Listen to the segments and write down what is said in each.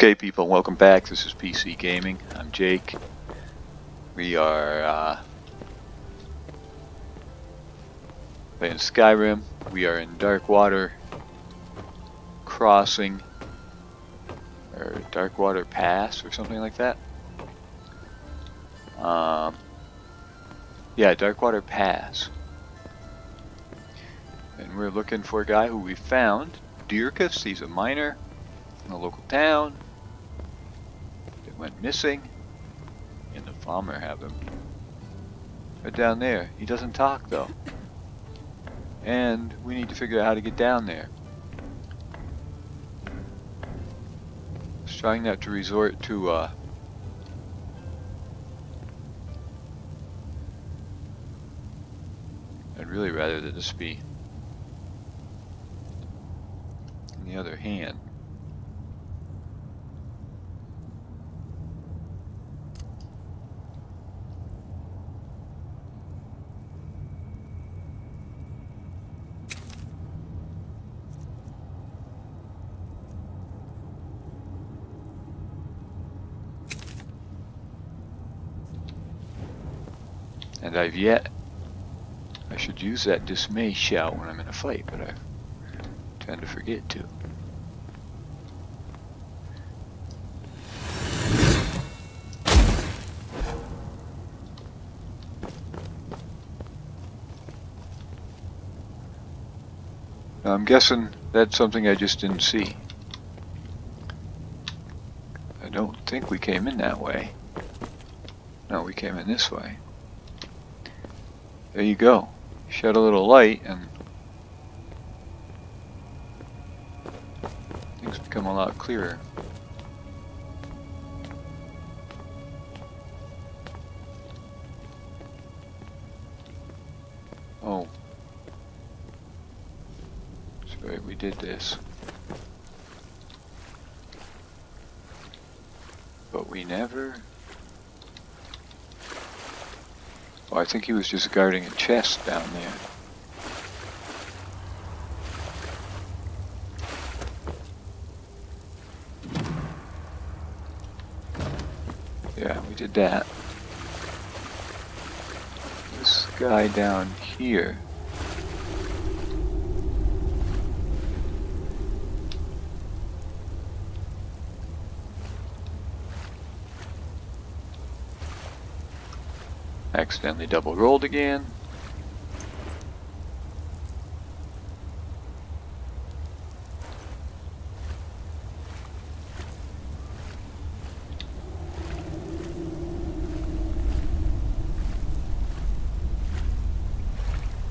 Okay, people, welcome back. This is PC Gaming. I'm Jake. We are uh, playing Skyrim. We are in Darkwater Crossing, or Darkwater Pass, or something like that. Um, yeah, Darkwater Pass. And we're looking for a guy who we found, Dirkus. He's a miner in a local town went missing. And the Falmer have him. Right down there. He doesn't talk though. And we need to figure out how to get down there. Trying not to resort to uh I'd really rather that this be on the other hand. And I've yet, I should use that dismay shout when I'm in a fight, but I tend to forget to. Now, I'm guessing that's something I just didn't see. I don't think we came in that way. No, we came in this way. There you go. Shed a little light and things become a lot clearer. Oh. Right, we did this. But we never Oh, I think he was just guarding a chest down there. Yeah, we did that. This guy down here. Accidentally double rolled again.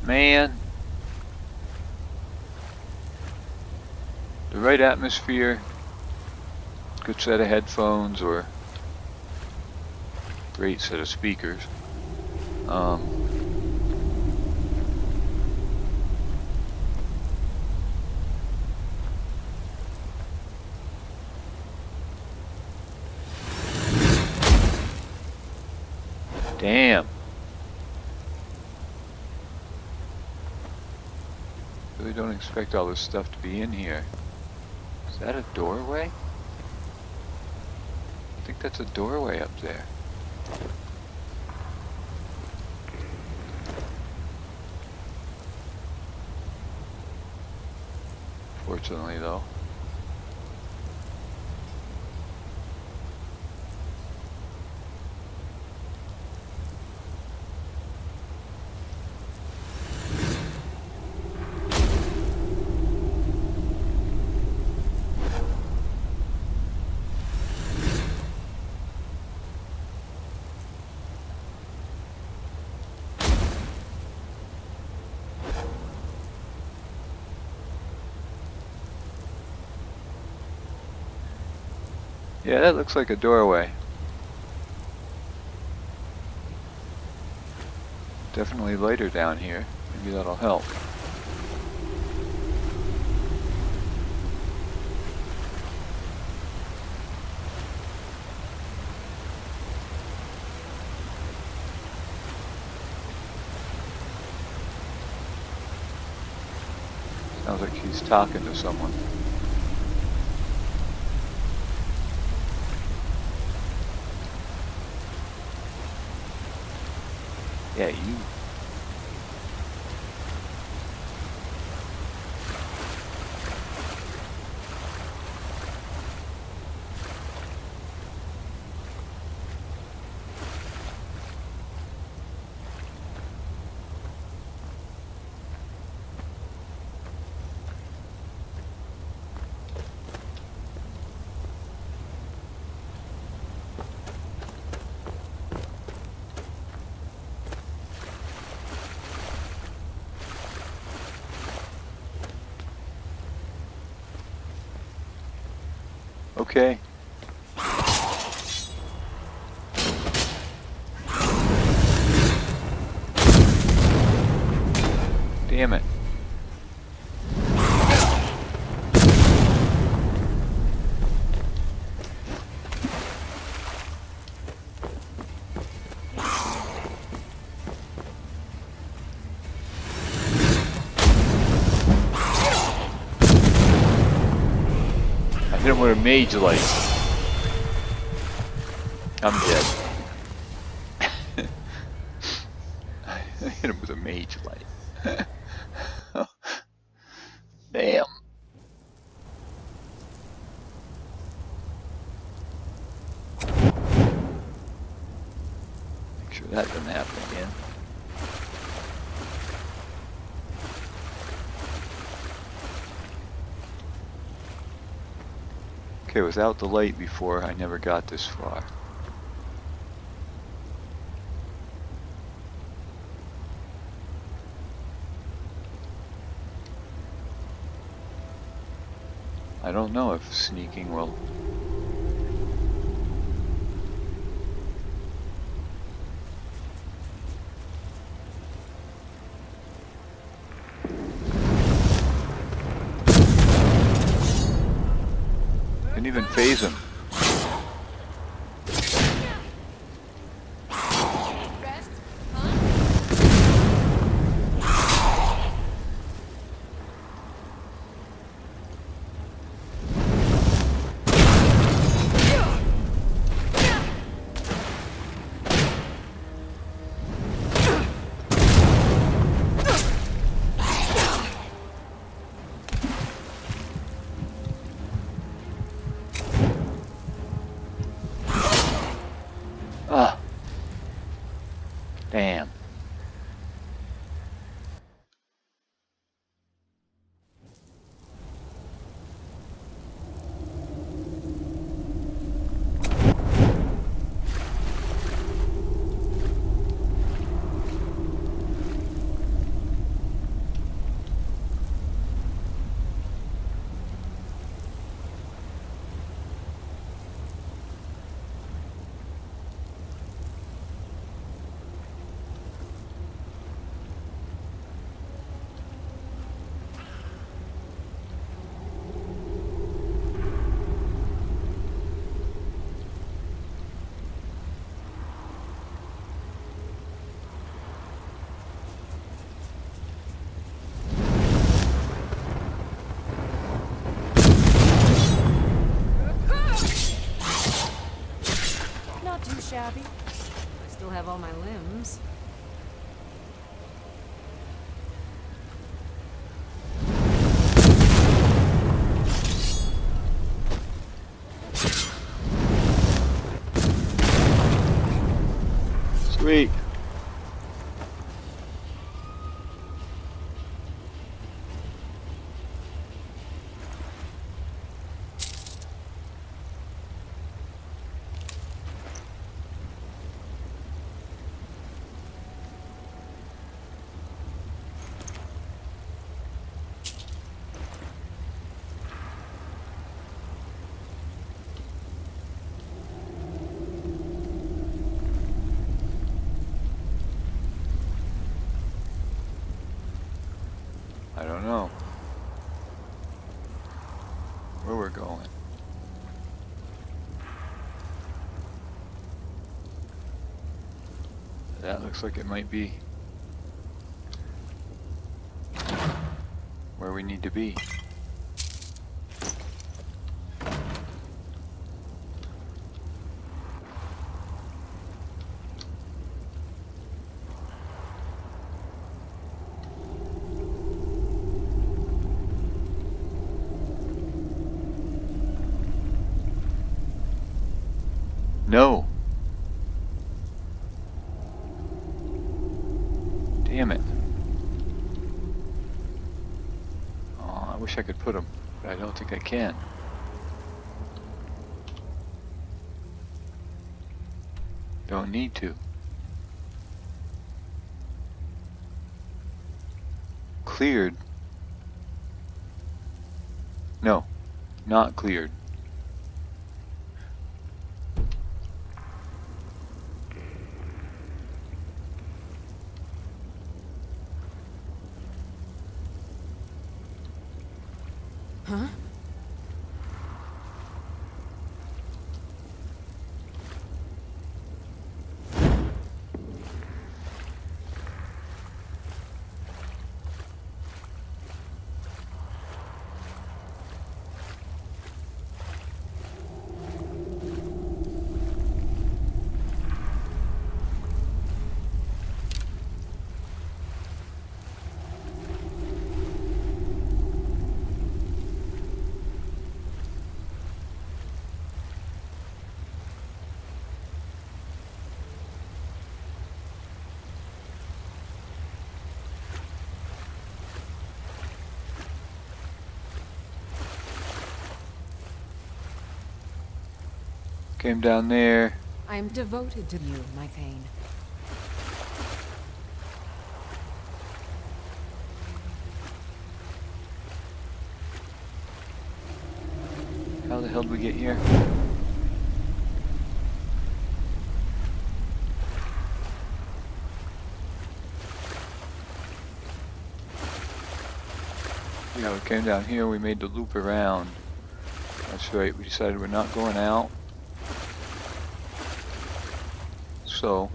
Man. The right atmosphere, good set of headphones or great set of speakers. Um, damn. Really don't expect all this stuff to be in here. Is that a doorway? I think that's a doorway up there. Fortunately, though. Yeah, that looks like a doorway. Definitely lighter down here. Maybe that'll help. Sounds like he's talking to someone. Yeah, you. Okay. Mage light. I'm dead. I hit him with a mage light. Damn. Make sure that doesn't happen again. Okay, without the light before, I never got this far. I don't know if sneaking will... That looks like it might be where we need to be. No. Damn it. Oh, I could put them, but I don't think I can. Don't need to. Cleared. No, not cleared. Came down there. I am devoted to you, my Thane. How the hell did we get here? Yeah, we came down here, we made the loop around. That's right, we decided we're not going out. So,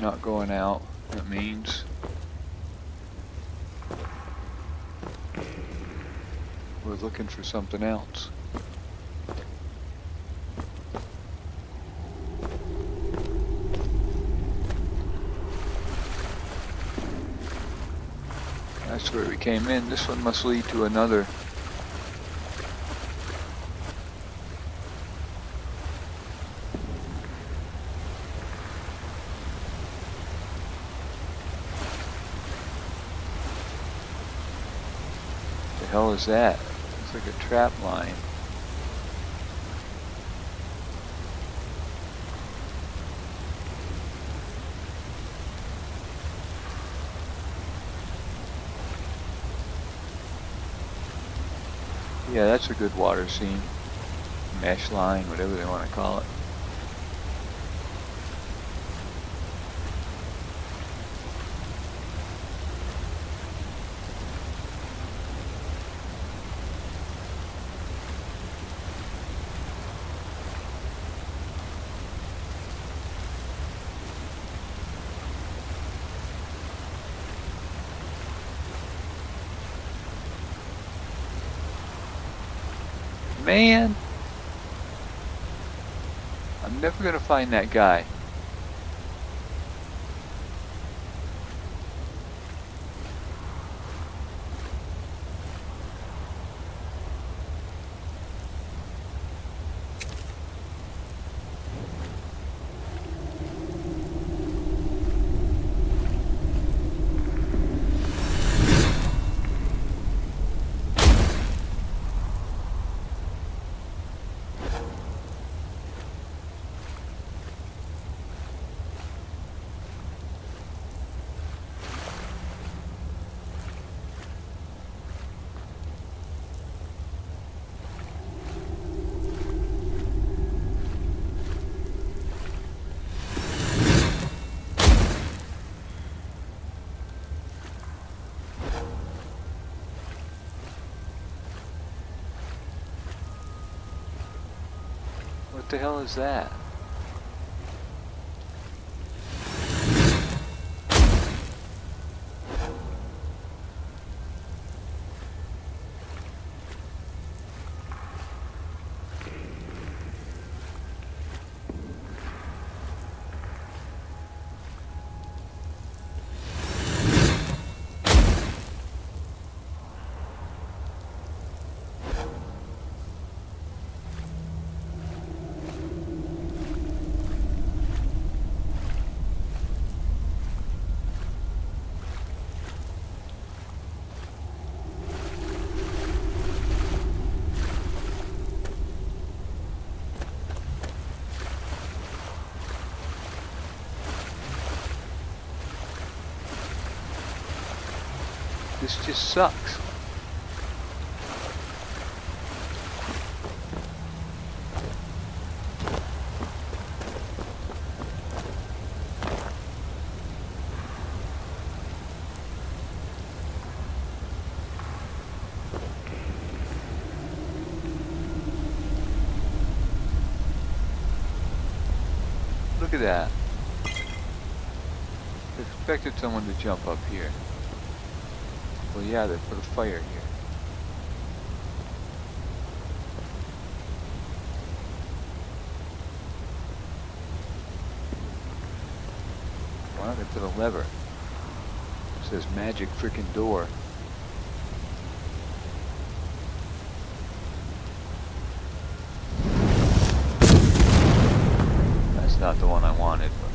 not going out, that means we're looking for something else. That's where we came in. This one must lead to another. The hell is that? Looks like a trap line. Yeah, that's a good water scene. Mesh line, whatever they want to call it. Man! I'm never gonna find that guy. The hell is that? This just sucks. Look at that. Expected someone to jump up here. Yeah, they put a fire here. Why don't they put a lever? It says magic freaking door. That's not the one I wanted, but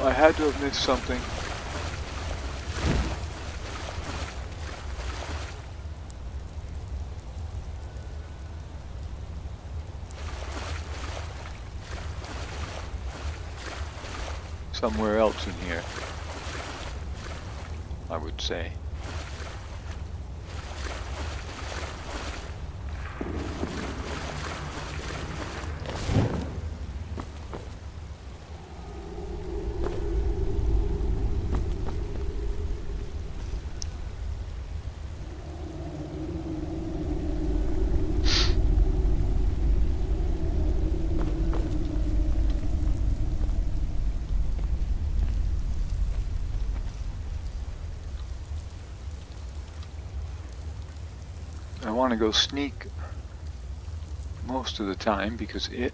I had to have missed something. Somewhere else in here. I would say. I want to go sneak most of the time because it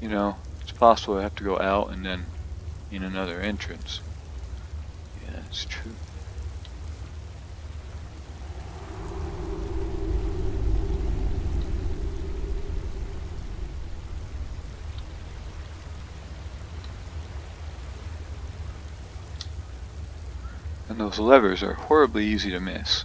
you know it's possible I have to go out and then in another entrance. Yeah it's true And those levers are horribly easy to miss.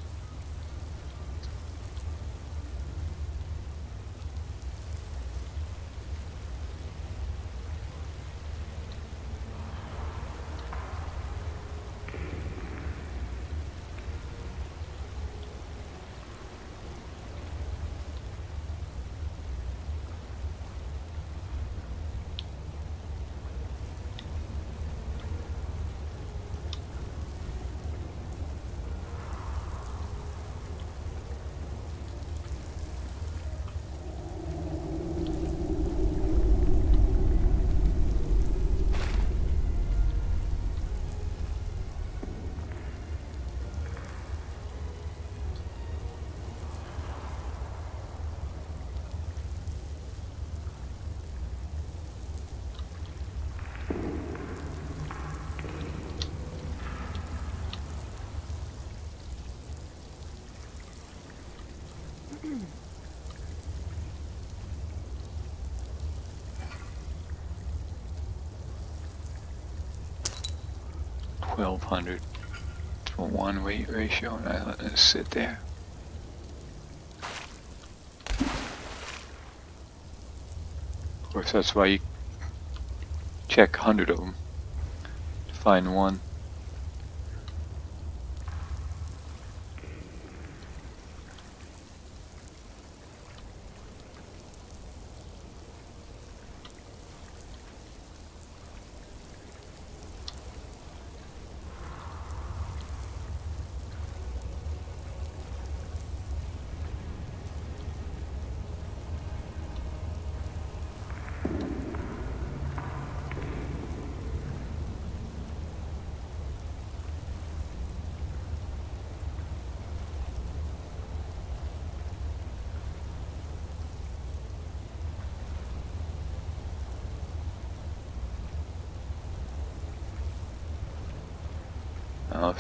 Twelve hundred to a one weight ratio, and I let it sit there. Of course, that's why you check hundred of them to find one.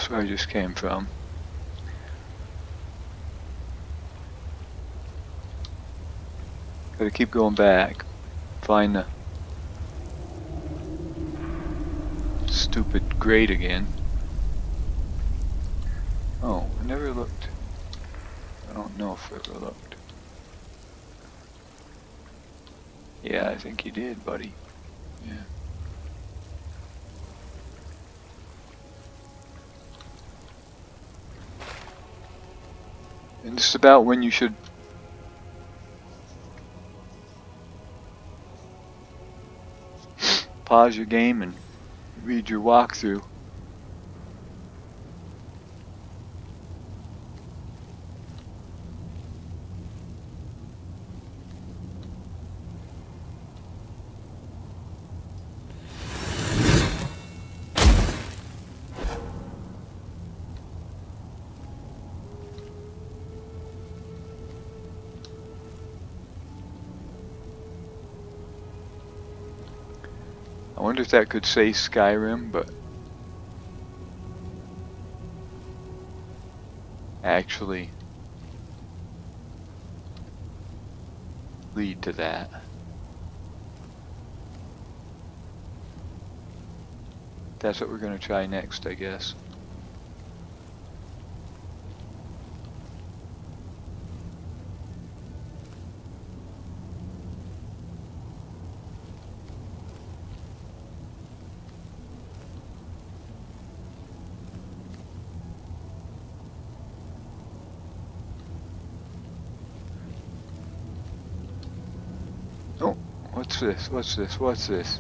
That's where I just came from. Gotta keep going back. Find the stupid grate again. Oh, I never looked. I don't know if I ever looked. Yeah, I think you did, buddy. Yeah. And it's about when you should pause your game and read your walkthrough. If that could say Skyrim, but actually lead to that. That's what we're going to try next, I guess. What's this? What's this? What's this?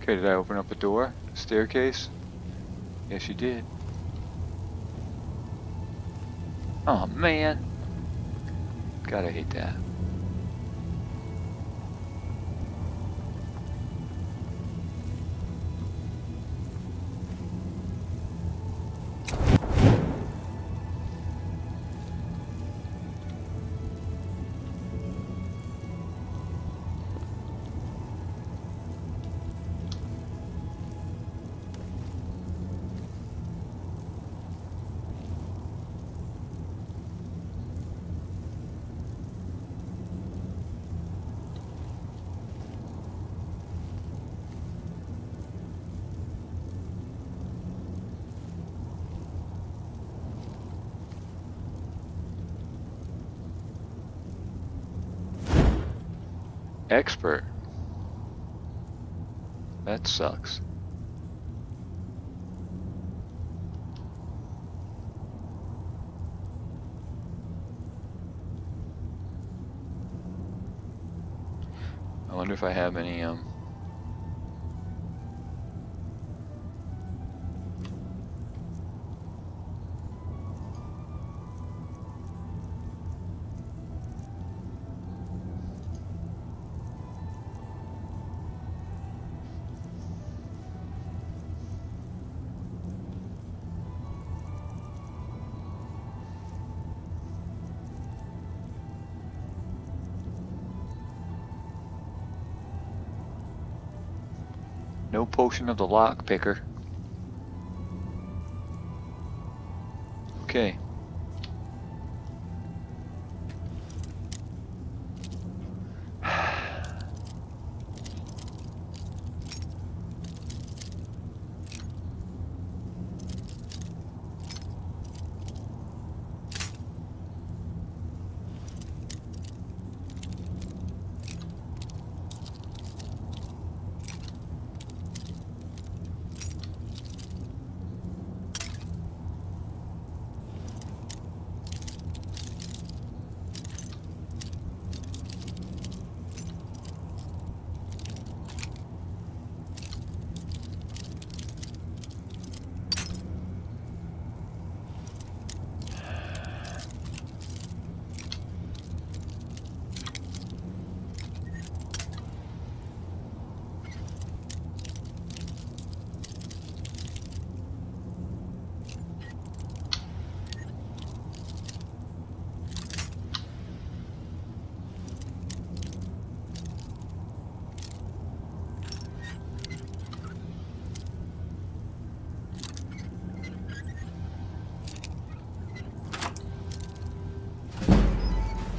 Okay, did I open up a door? A staircase? Yes, you did. Oh, man. Gotta hate that. Sucks. I wonder if I have any, uh, No potion of the lock picker.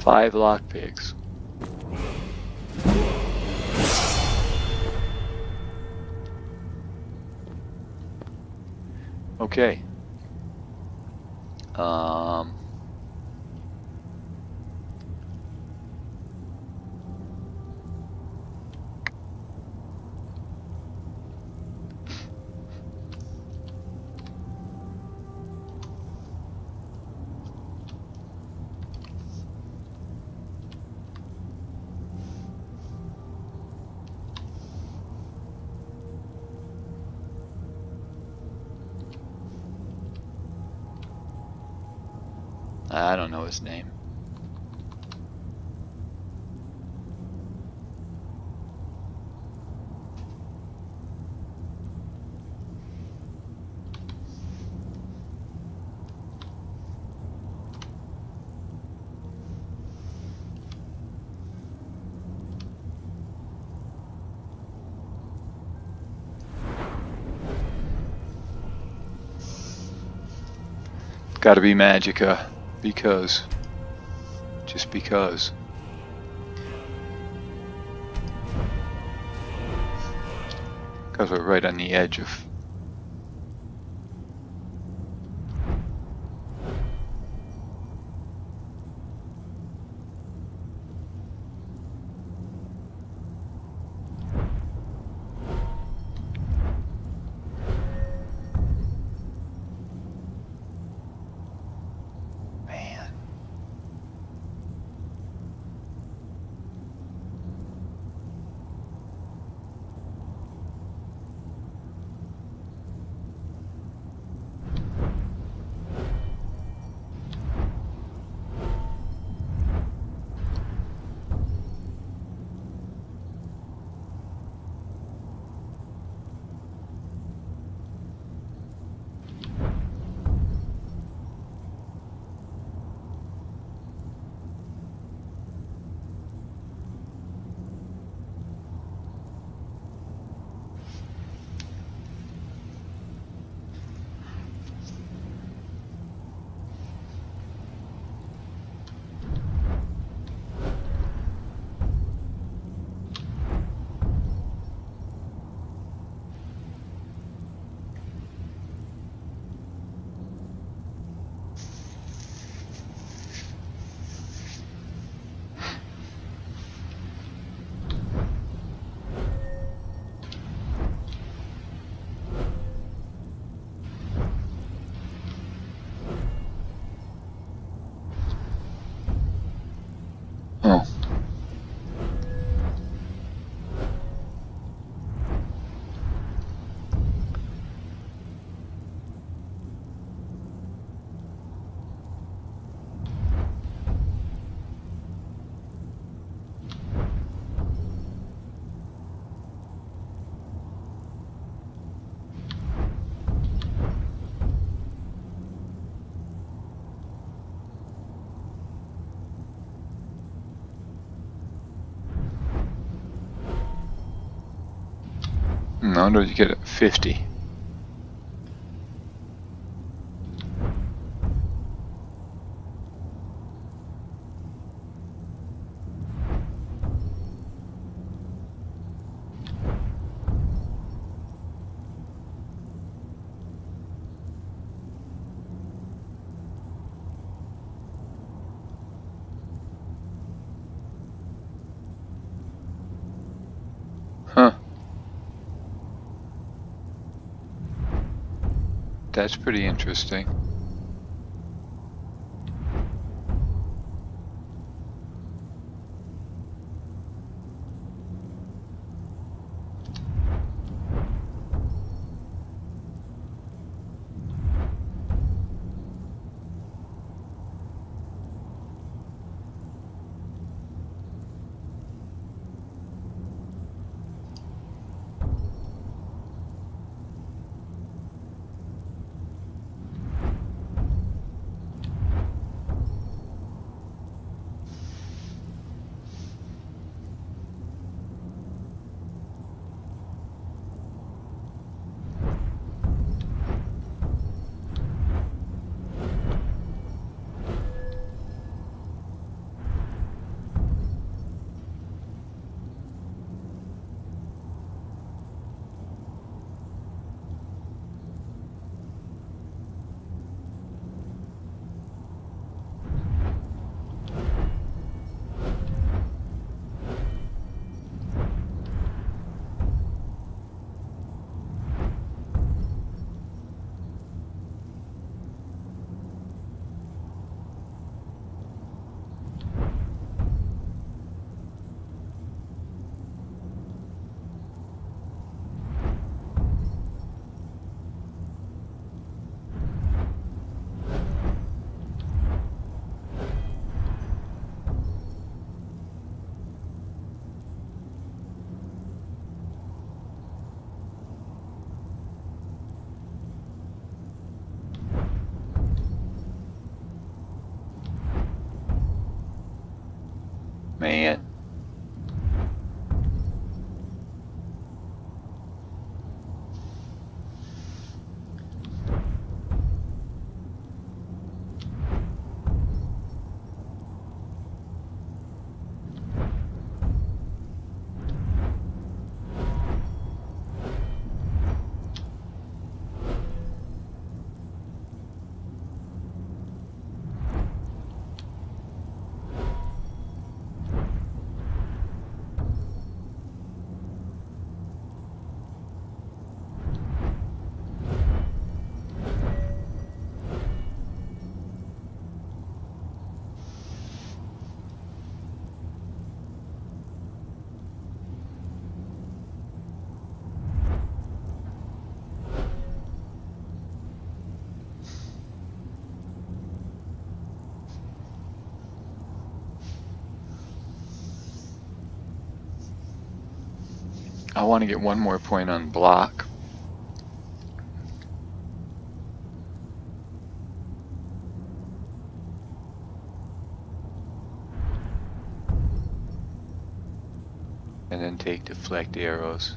Five lockpicks. Okay. His name. Gotta be Magica, because. Just because. Because we're right on the edge of. 100, you get 50. That's pretty interesting. I want to get one more point on block. And then take deflect arrows.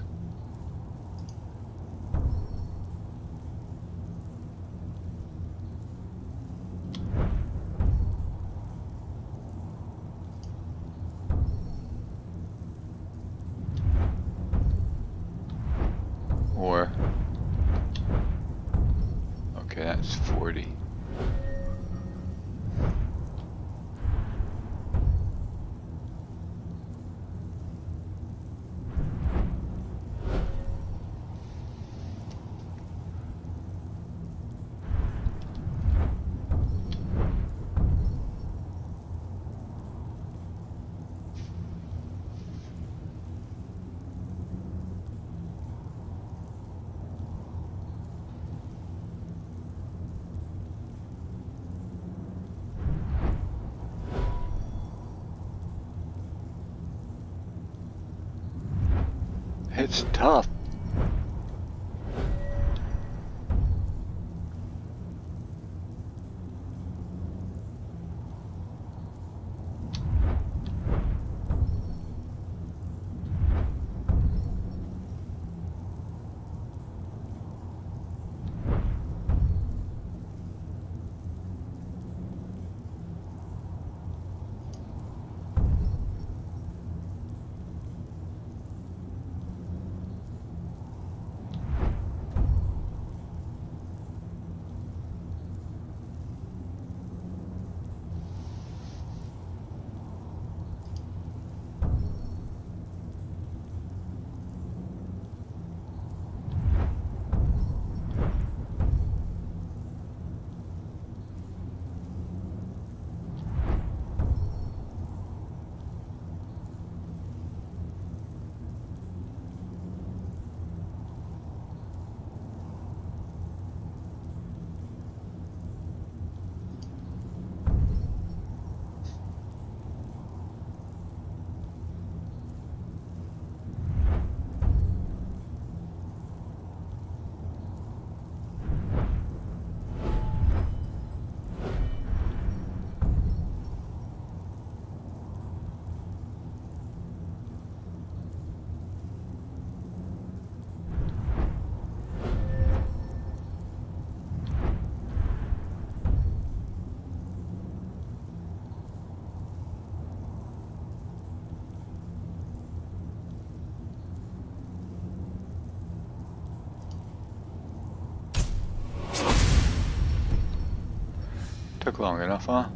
Took long enough, huh?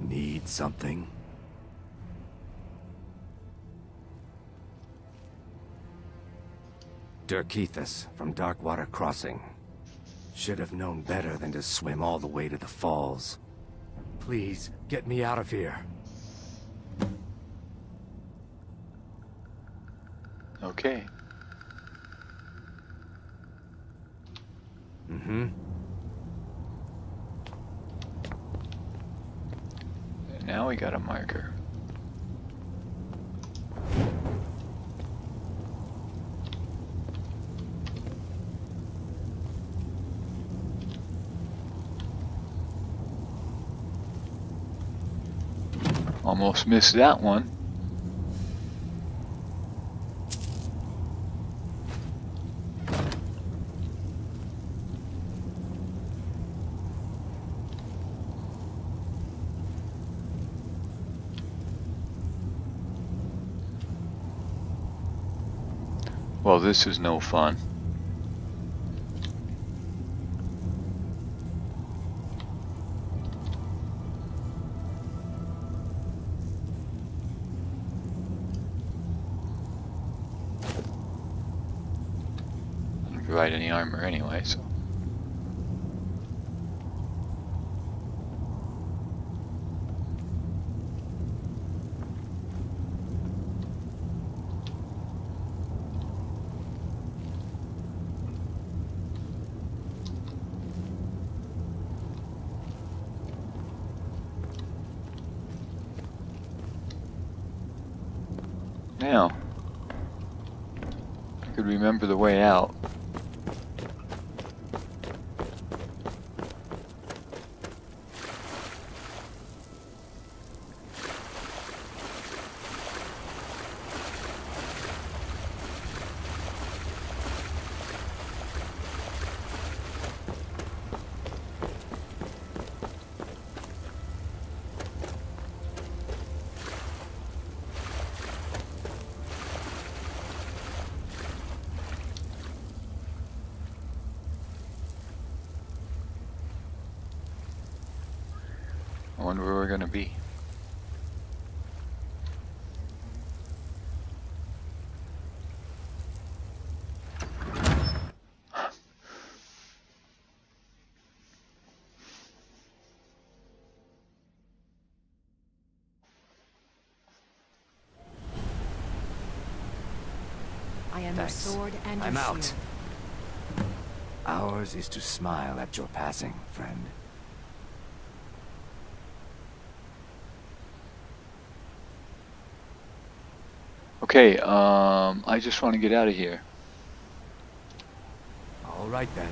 Need something? Derkeethus from Darkwater Crossing. Should have known better than to swim all the way to the falls. Please, get me out of here. Okay. Mm-hmm. Now we got a marker. Almost missed that one. Well, this is no fun. Provide any armor anyway, so. now. I could remember the way out. I wonder where we're gonna be. I am Thanks. your sword and your I'm out. Ours is to smile at your passing, friend. Okay, um, I just want to get out of here. All right then.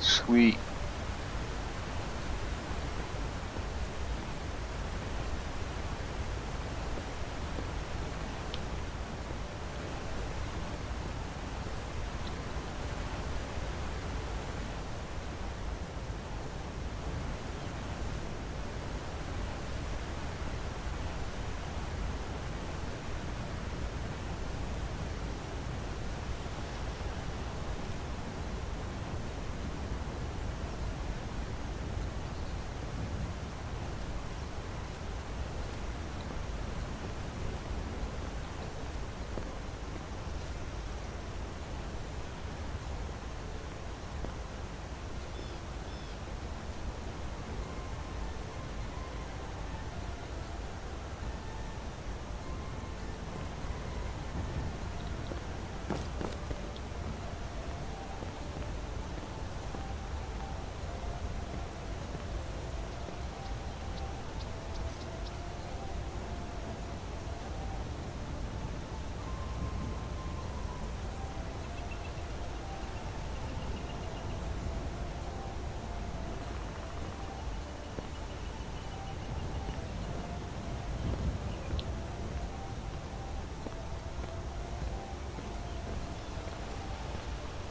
Sweet.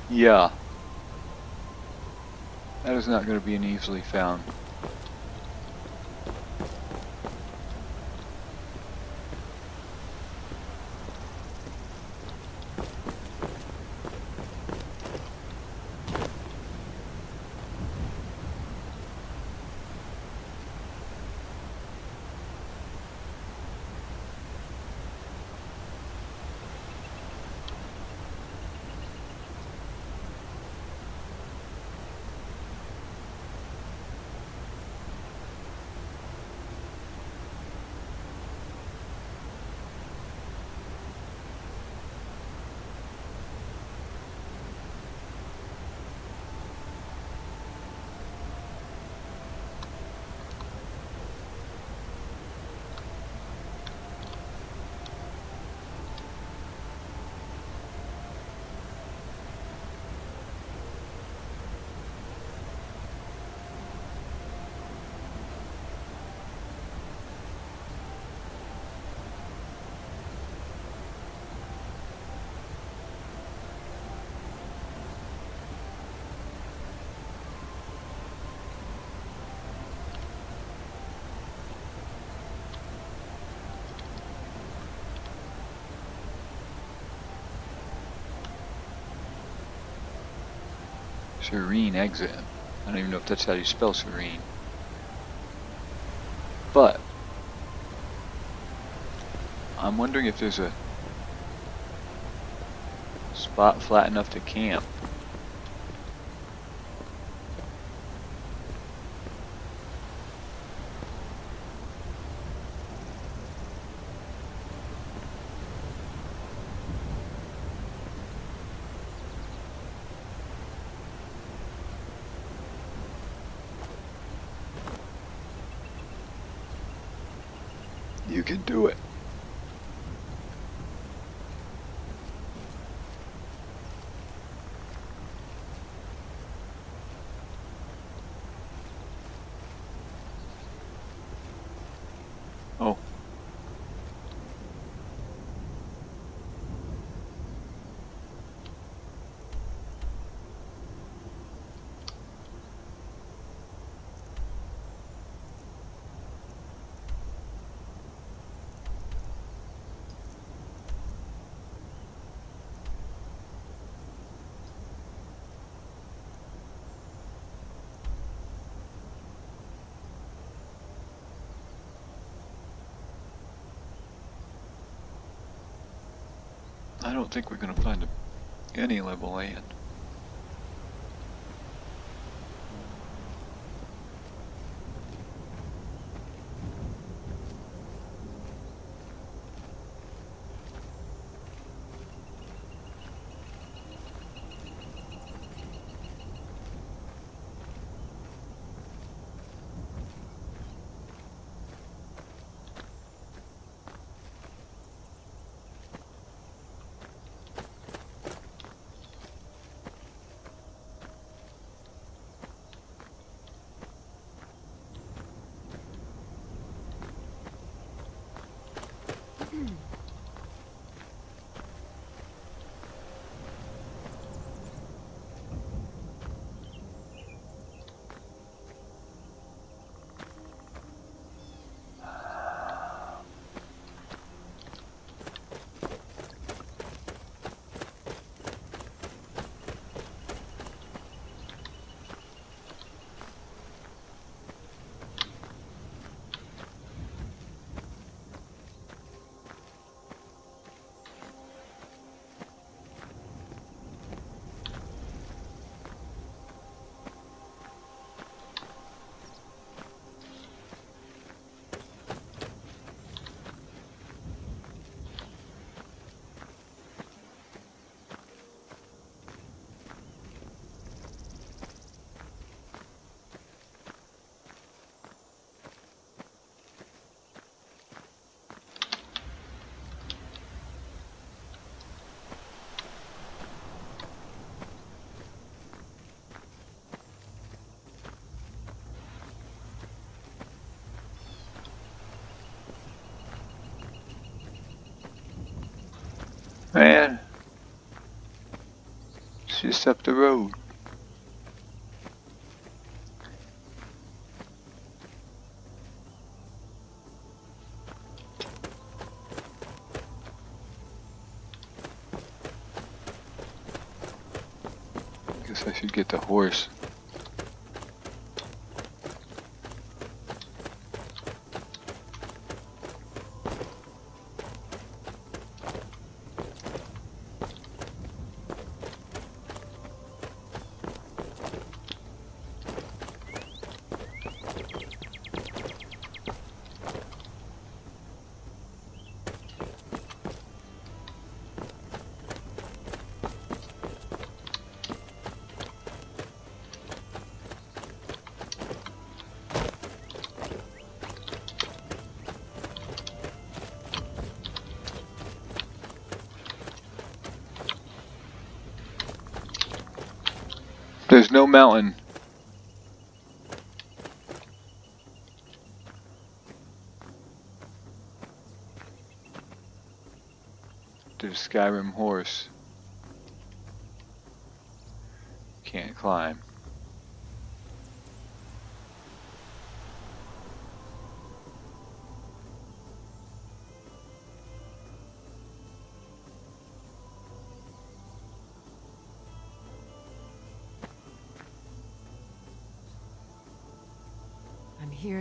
Yeah. That is not going to be an easily found. Serene exit. I don't even know if that's how you spell serene. But I'm wondering if there's a spot flat enough to camp. can do it. Oh. I don't think we're gonna find a, any level land. Man. It's just up the road. I Guess I should get the horse. There's no mountain. There's Skyrim horse. Can't climb.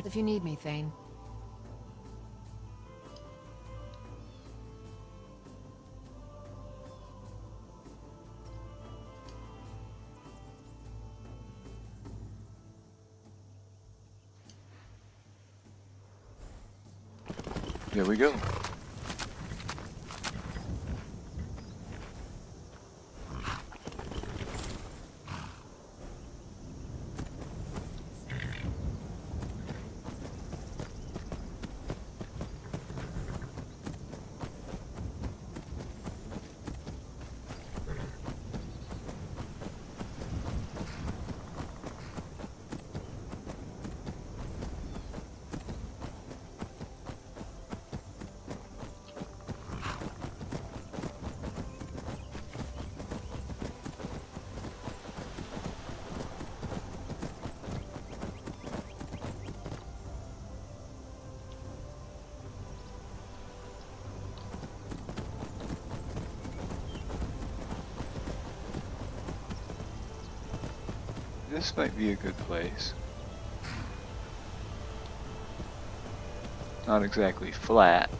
If you need me, Thane. There we go. Might be a good place. Not exactly flat.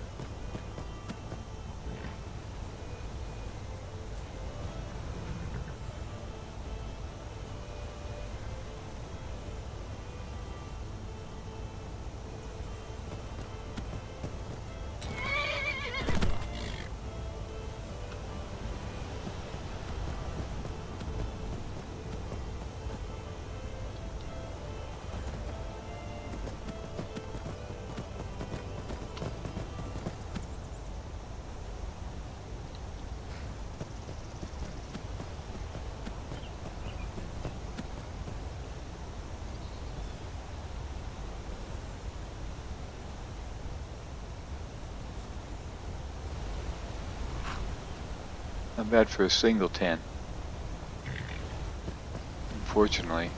Bad for a single tent. Unfortunately,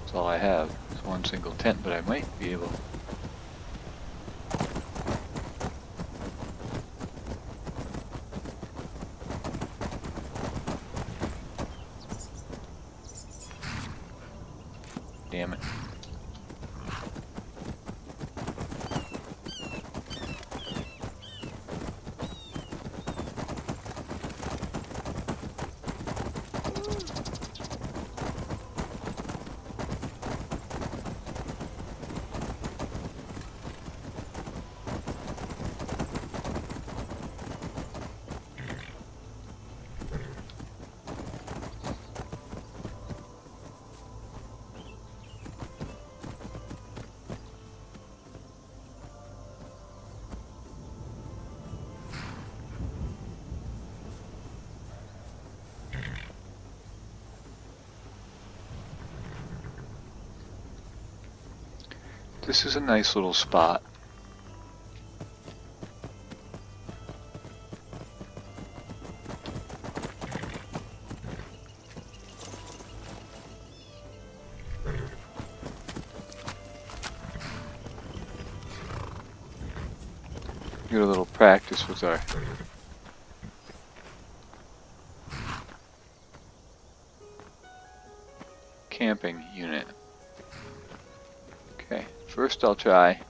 that's all I have. It's one single tent, but I might be able. Damn it. This is a nice little spot. Get a little practice with our I'll try.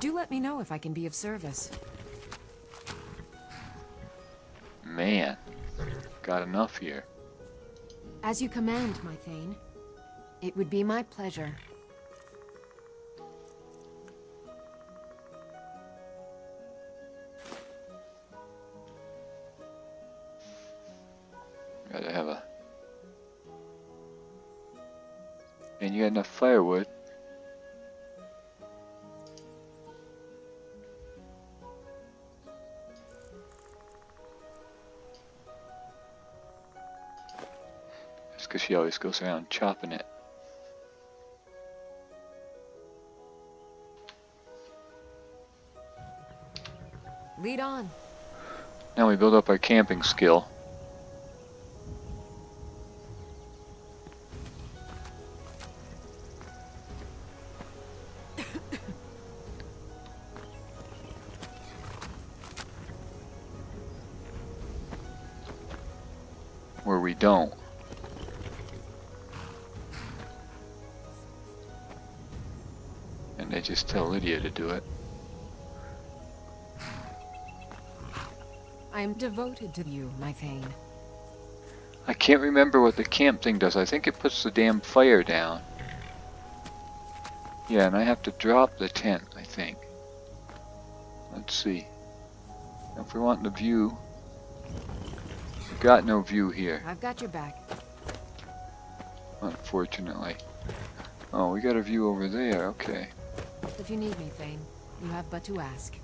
Do let me know if I can be of service. Man, got enough here. As you command, my Thane. It would be my pleasure. And you got enough firewood. That's because she always goes around chopping it. Lead on. Now we build up our camping skill. We don't. And they just tell Lydia to do it. I am devoted to you, my Thane. I can't remember what the camp thing does. I think it puts the damn fire down. Yeah, and I have to drop the tent, I think. Let's see. If we want the view, got no view here, I've got your back. unfortunately. Oh, we got a view over there, okay. If you need me, Thane, you have but to ask.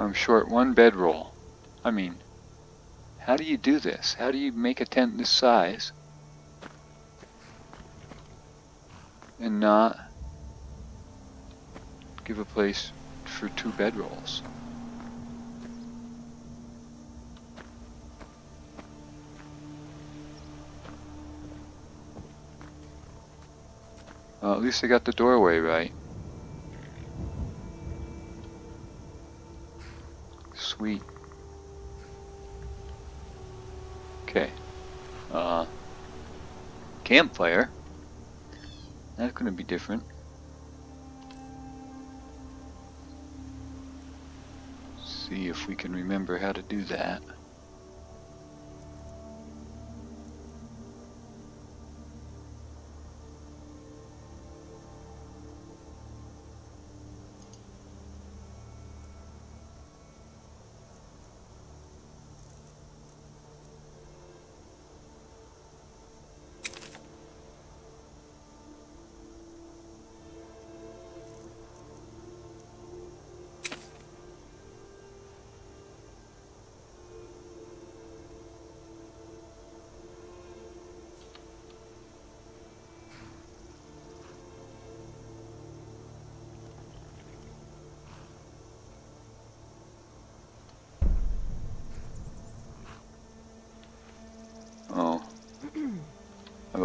I'm short one bedroll. I mean, how do you do this? How do you make a tent this size and not give a place for two bedrolls? Well, at least I got the doorway right. Sweet. Okay. Uh, campfire. That's gonna be different. See if we can remember how to do that.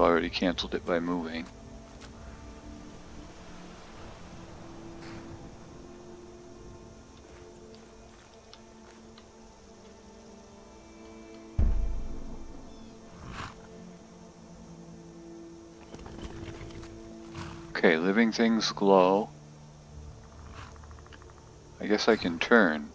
Already canceled it by moving. Okay, living things glow. I guess I can turn.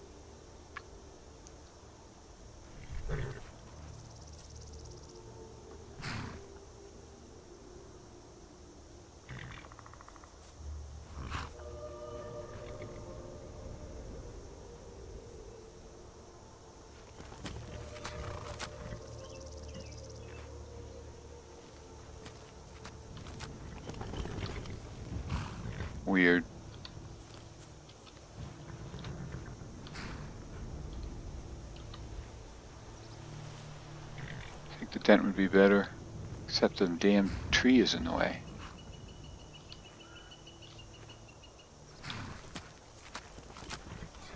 Weird. I think the tent would be better, except the damn tree is in the way.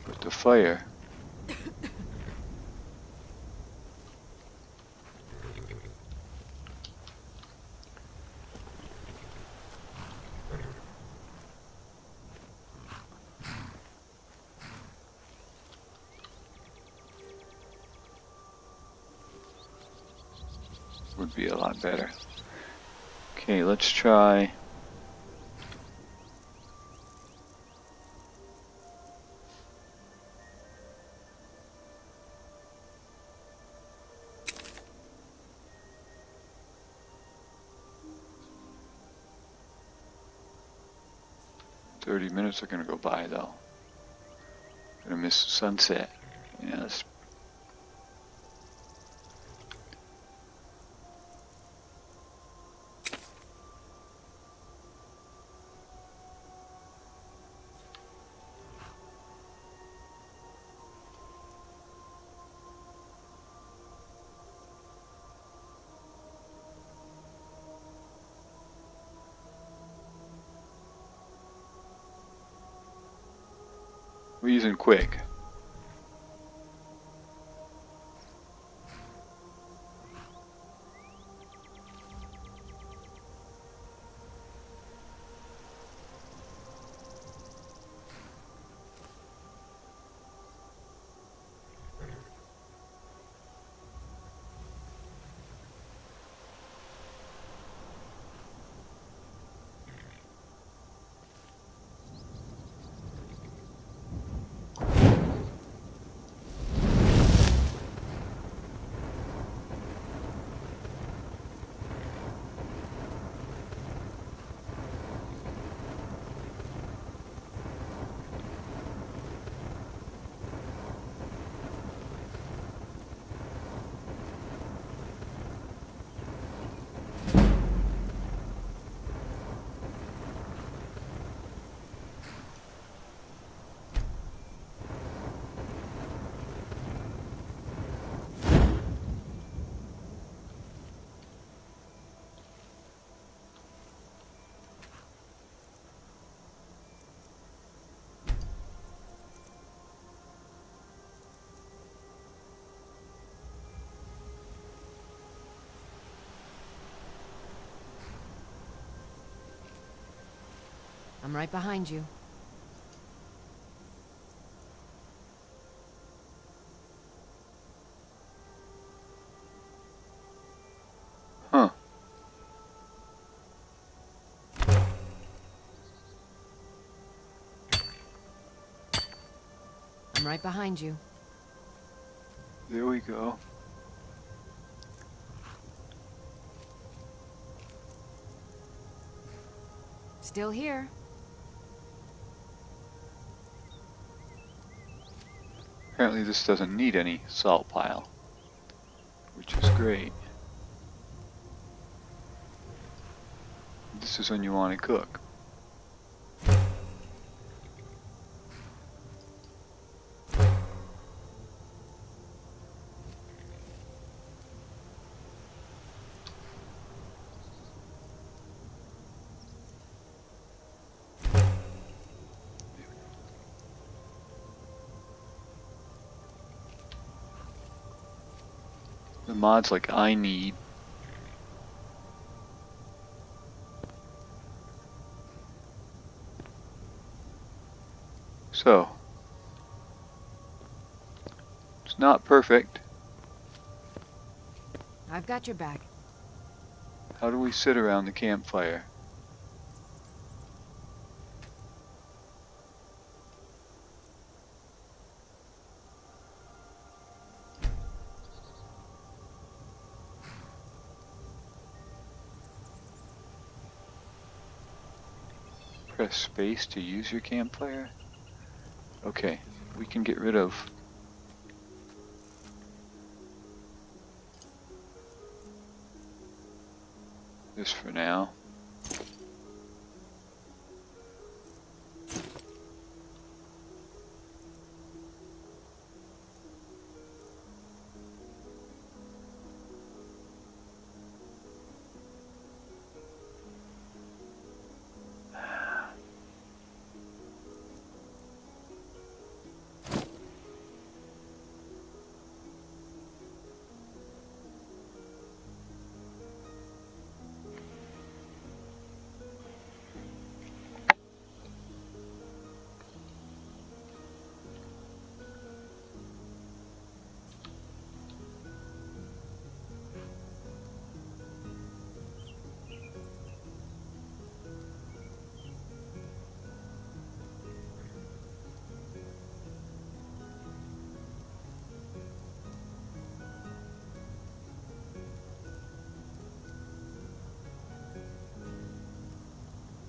But the fire... would be a lot better. Okay, let's try. Thirty minutes are gonna go by though. Gonna miss sunset. Quick. I'm right behind you. Huh. I'm right behind you. There we go. Still here. Apparently this doesn't need any salt pile, which is great. This is when you want to cook. Mods like I need. So, it's not perfect. I've got your back. How do we sit around the campfire? Space to use your campfire? Okay, we can get rid of this for now.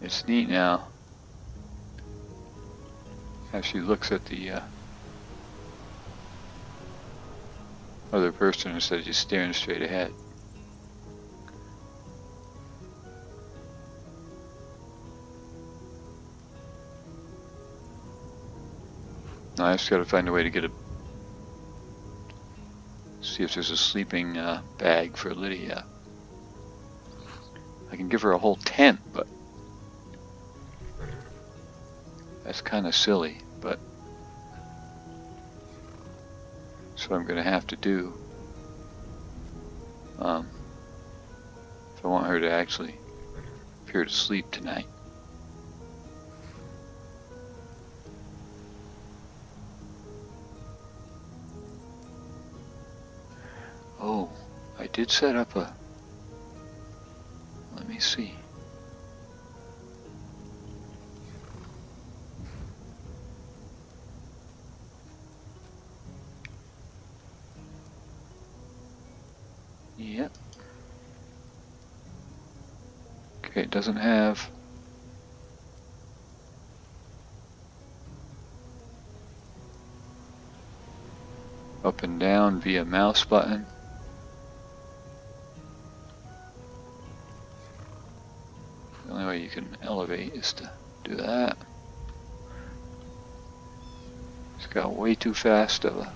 It's neat now. How she looks at the uh, other person instead of just staring straight ahead. Now I just gotta find a way to get a see if there's a sleeping uh, bag for Lydia. I can give her a whole tent, but that's kind of silly, but that's what I'm going to have to do. Um, if I want her to actually appear to sleep tonight. Oh, I did set up a. Let me see. Doesn't have. Up and down via mouse button. The only way you can elevate is to do that. It's got way too fast of a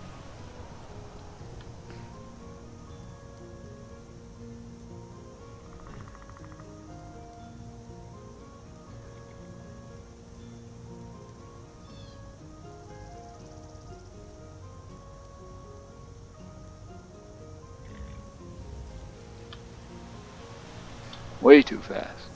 Way too fast.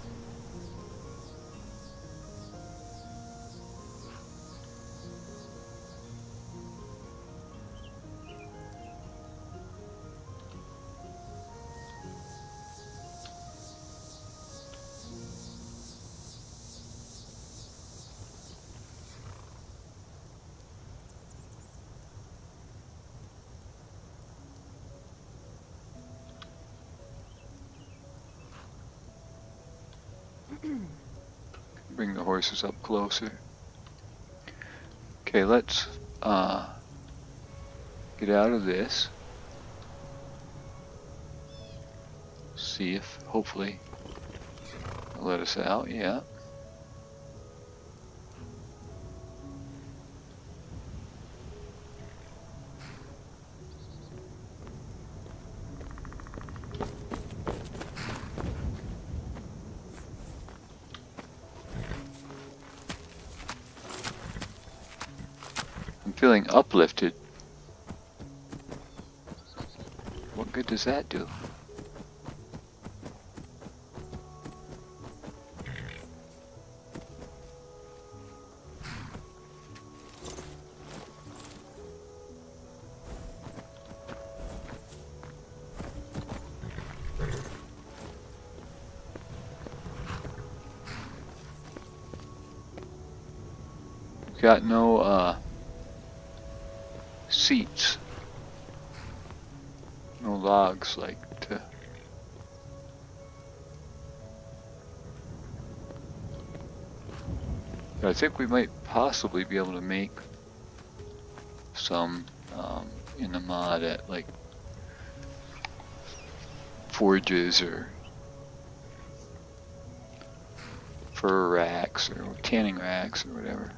The horses up closer. Okay, let's uh, get out of this. See if, hopefully, let us out. Yeah. Feeling uplifted. What good does that do? Got no uh seats. No logs like to I think we might possibly be able to make some um, in the mod at like forges or fur racks or tanning racks or whatever.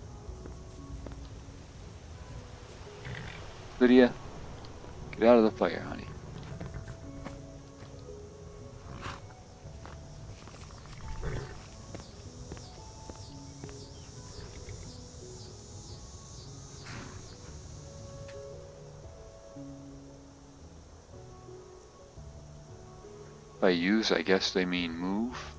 Get out of the fire, honey. By use, I guess they mean move.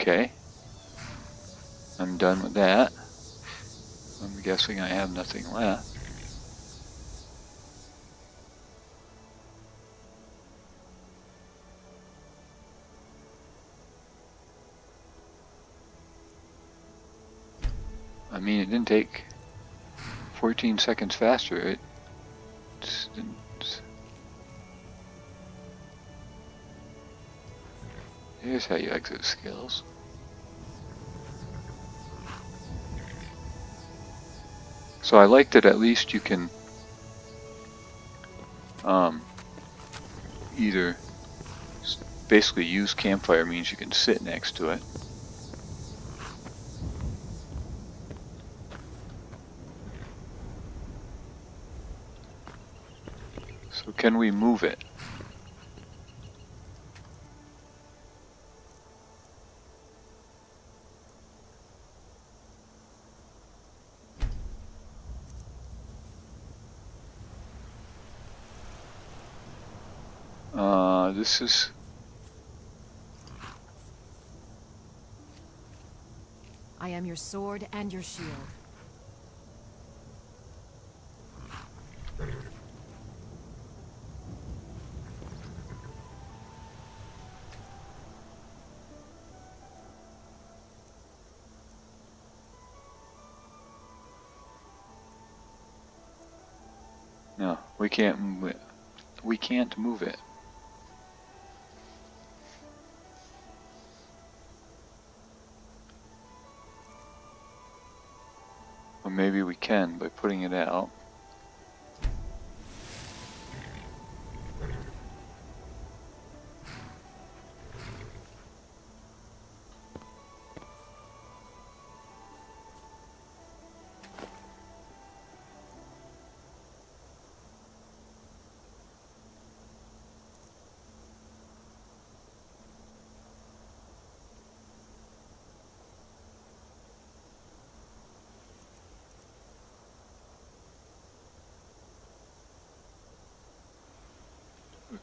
Okay. I'm done with that. I'm guessing I have nothing left. I mean, it didn't take 14 seconds faster. It How you exit skills. So I like that at least you can um, either basically use campfire means you can sit next to it. So can we move it? places. I am your sword and your shield. No, we can't move. We can't move it. Can by putting it out.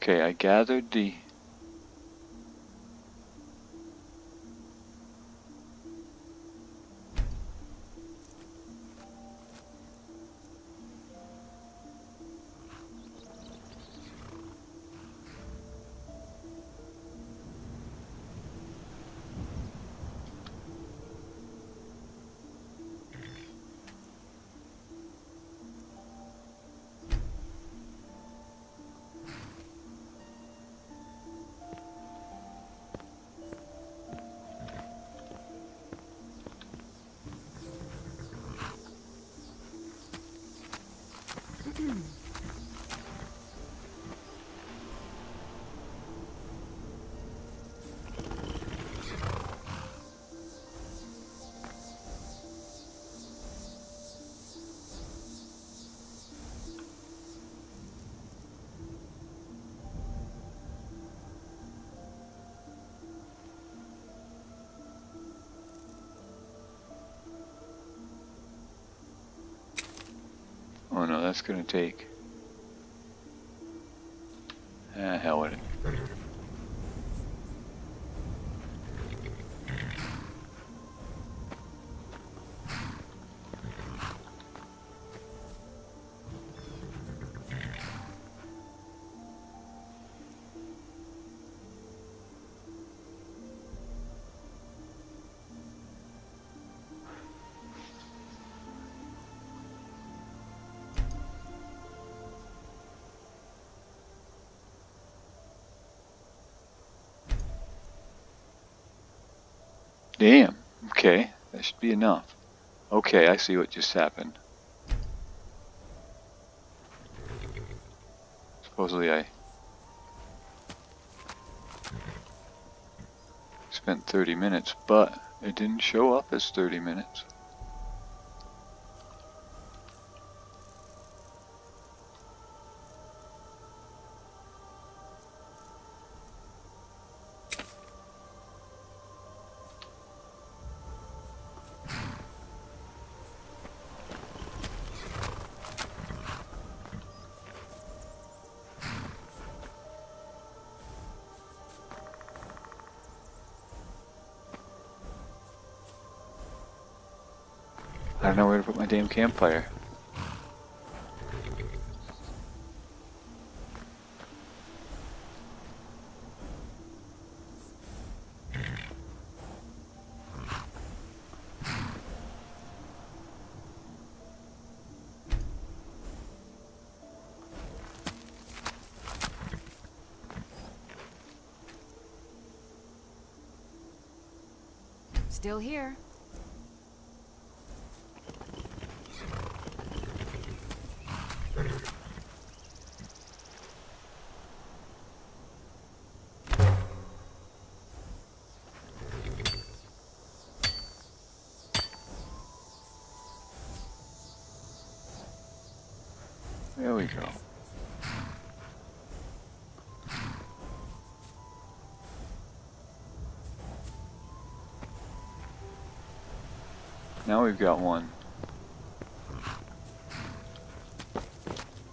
Okay, I gathered the That's gonna take. Ah, hell with it. Damn. Okay, that should be enough. Okay, I see what just happened. Supposedly I spent 30 minutes, but it didn't show up as 30 minutes. I don't know where to put my damn campfire. Still here. we've got one.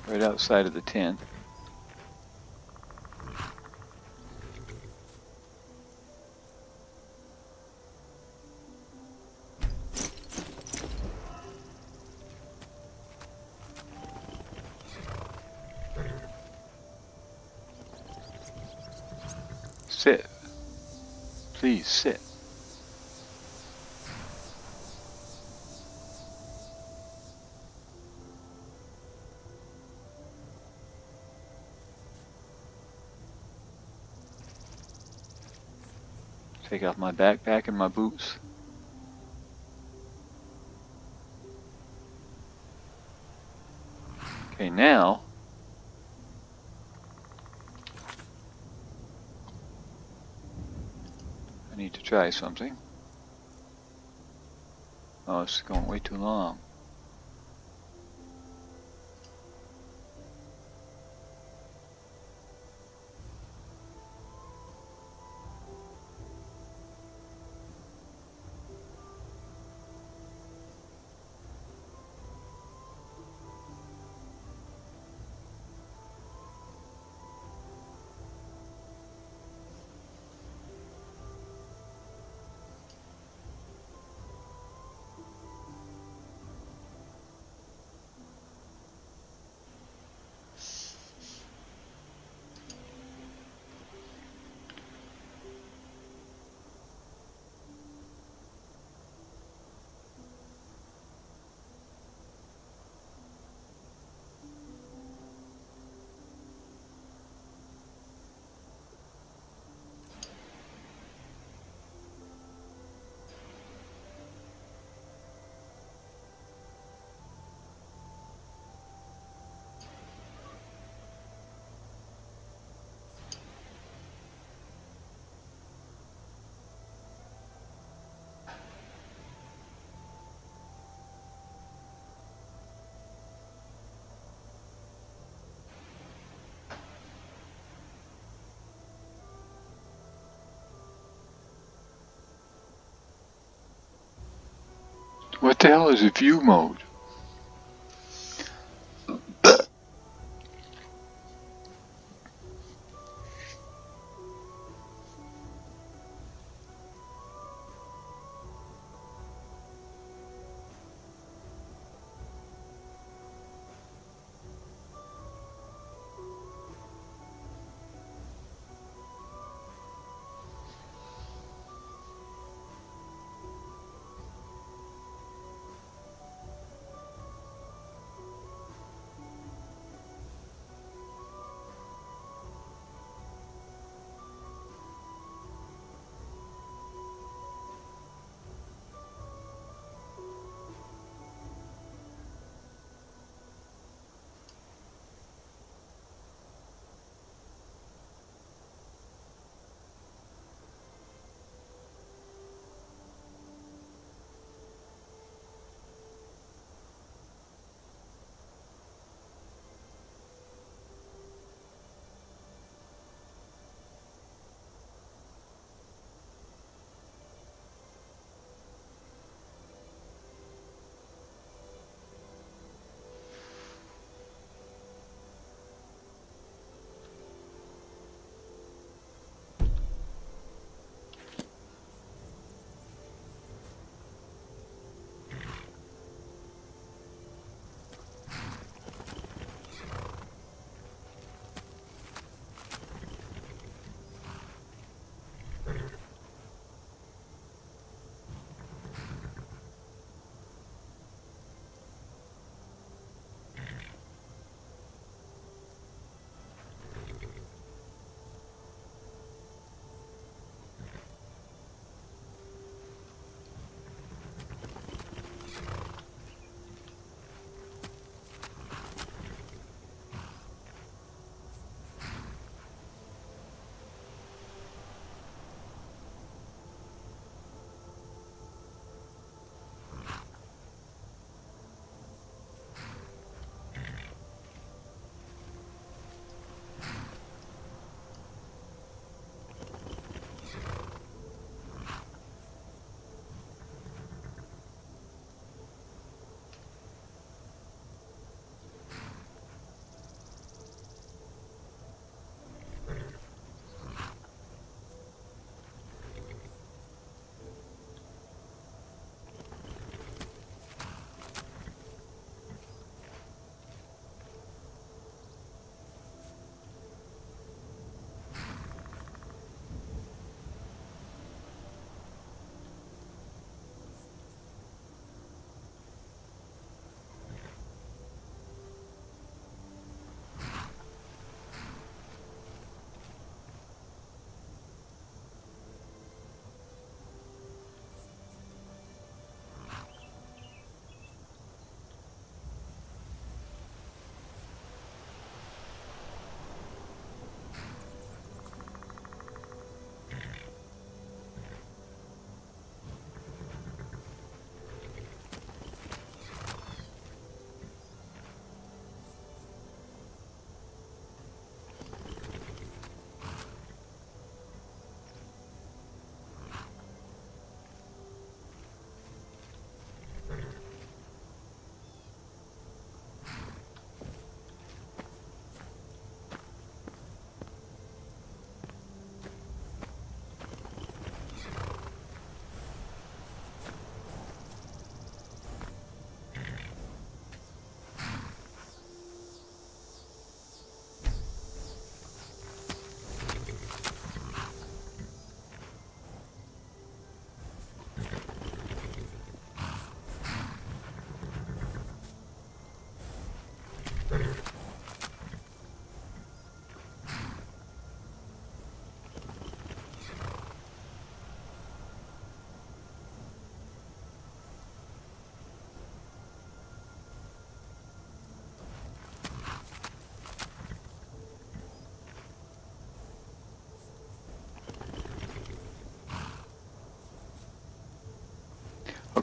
Right outside of the tent. sit. Please sit. Take off my backpack and my boots. Okay, now I need to try something. Oh, it's going way too long. What the hell is a view mode?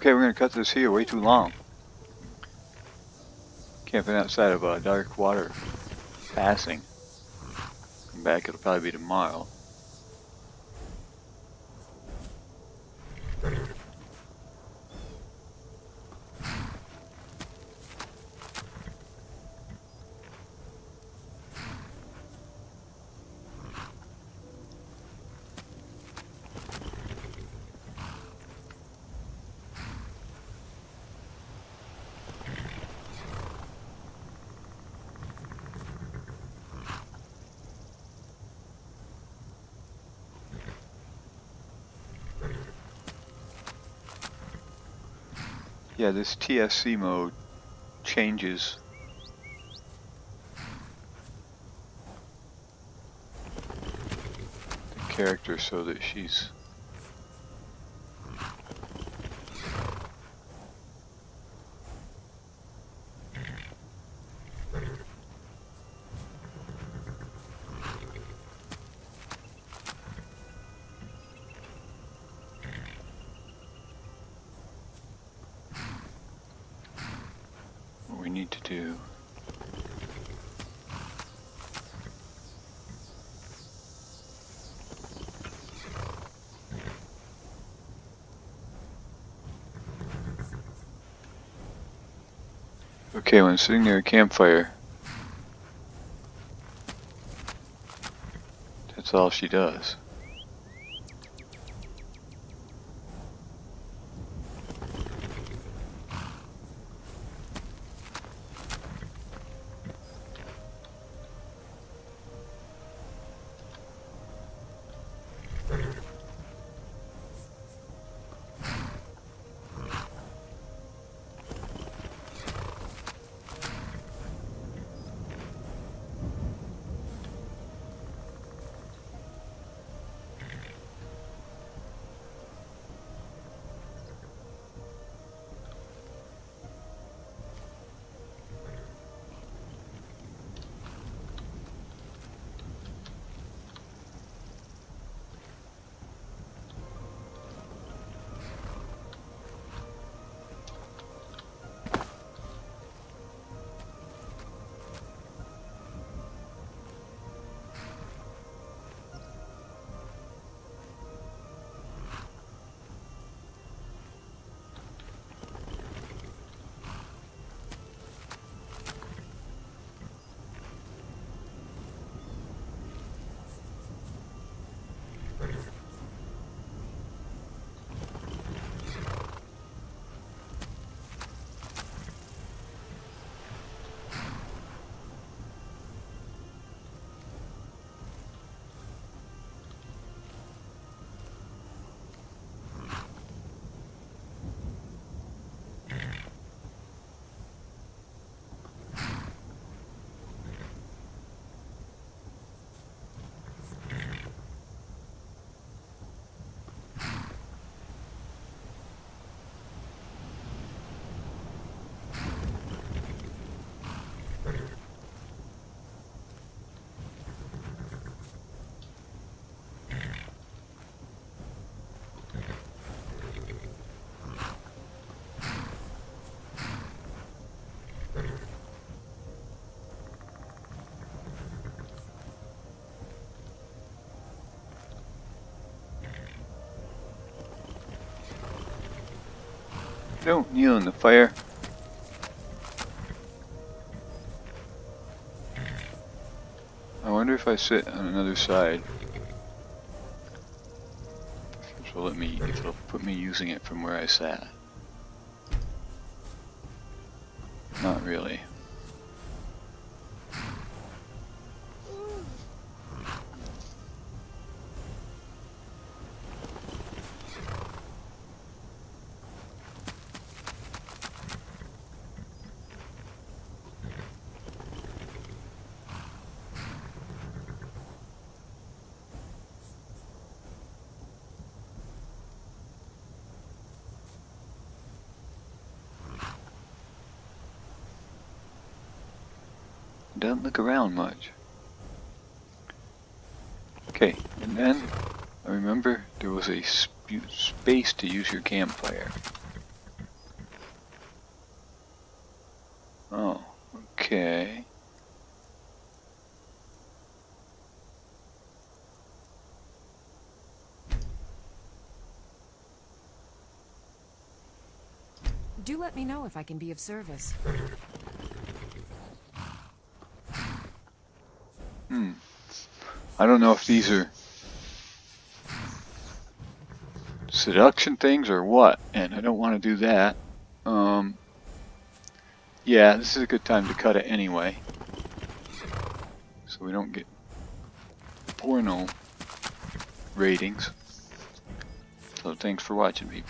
Okay, we're gonna cut this here way too long. Camping outside of uh, Darkwater. Passing. Come back, it'll probably be tomorrow. Yeah, this TFC mode changes. The character so that she's what we need to do. Okay, when sitting near a campfire, that's all she does. Don't kneel in the fire. I wonder if I sit on another side. If it'll let me, if it'll put me using it from where I sat. Not really. Doesn't look around much. Okay, and then I remember there was a sp space to use your campfire. Oh, okay. Do let me know if I can be of service. I don't know if these are seduction things or what, and I don't want to do that. Um, yeah, this is a good time to cut it anyway. So we don't get porno ratings. So thanks for watching, people.